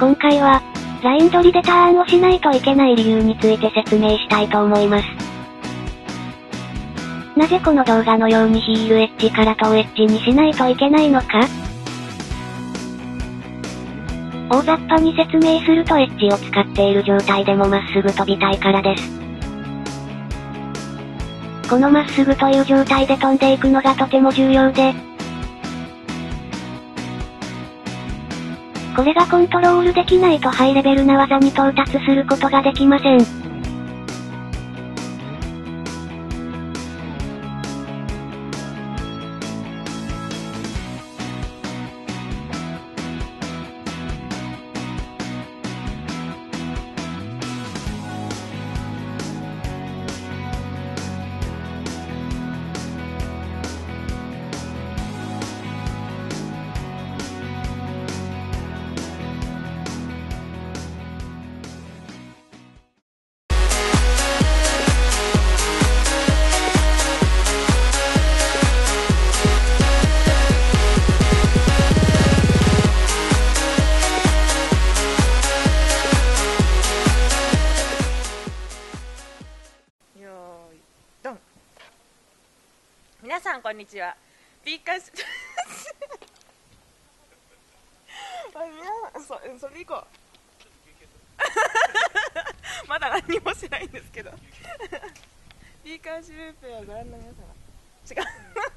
今回は、ライン取りでターンをしないといけない理由について説明したいと思います。なぜこの動画のようにヒールエッジからトーエッジにしないといけないのか？大雑把に説明するとエッジを使っている状態でもまっすぐ飛びたいからです。このまっすぐという状態で飛んでいくのがとても重要で、これがコントロールできないとハイレベルな技に到達することができません。さんこんにちは。ピーカスあそそれ行こうまだ何もしないんですけど。ピーカーシュルーペをご覧の皆様。違う